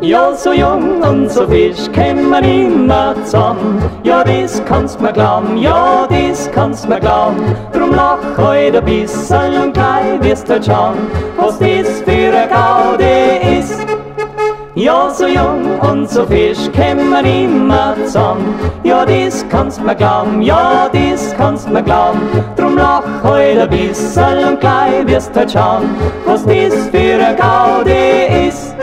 Ja, so jung und so frisch kämen immer zusammen. Ja, das kannst mir glauben, ja, das kannst mir glauben. Drum lach heut ein bisschen und gleich wirst du schauen, was das für ein Gaudi ist. Ja, so jung und so frisch kämen immer zusammen. Ja, das kannst mir glauben, ja, das kannst mir glauben. Drum lach heut ein bisschen und gleich wirst du schauen, was das für ein Gaudi ist.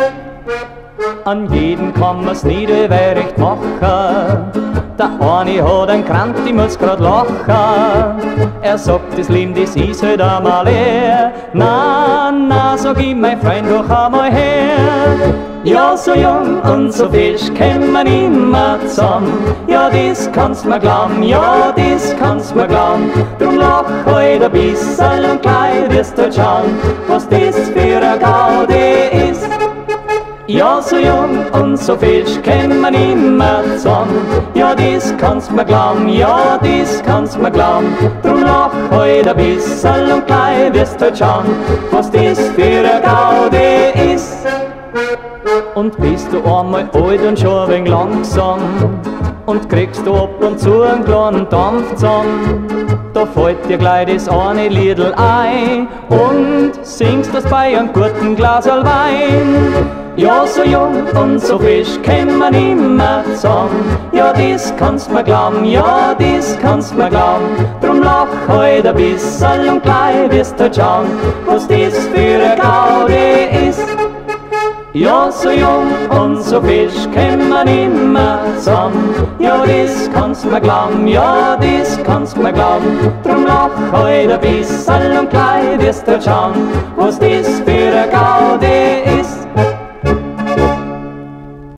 An jeden kann man's niederwährig machen. Der eine hat einen Krant, ich muss grad lachen. Er sagt, das Leben, das ist halt einmal leer. Na, na, sag ich, mein Freund, doch einmal her. Ja, so jung und so frisch kämen immer zusammen. Ja, das kannst mir glauben, ja, das kannst mir glauben. Drum lach heut ein bisschen und gleich wirst du schauen, was das für ein Gaudi ist. Ja, so jung und so frisch kämen immer zusammen. Ja, das kannst mir glauben, ja, das kannst mir glauben. Drum lach heut ein bisschen und gleich wirst du schauen, was das für ein Gaudi ist. Und bist du einmal alt und schon ein wenig langsam und kriegst du ab und zu einen kleinen Dampf zusammen, da fällt dir gleich das eine Liedl ein und singst das bei einem guten Glas Wein. Ja, so jung und so frisch kämen immer zusammen. Ja, das kannst mir glauben, ja, das kannst mir glauben. Drum lach heut ein bisschen und gleich wirst du schauen, was das für ein. Ja, so jung und so frisch kämen immer zusammen. Ja, das kannst mir glauben, ja, das kannst mir glauben. Drum lach heut ein bisschen und gleich wirst du schauen, was das für